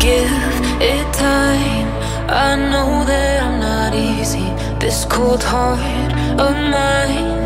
give it time. I know that I'm not easy. This cold heart of mine,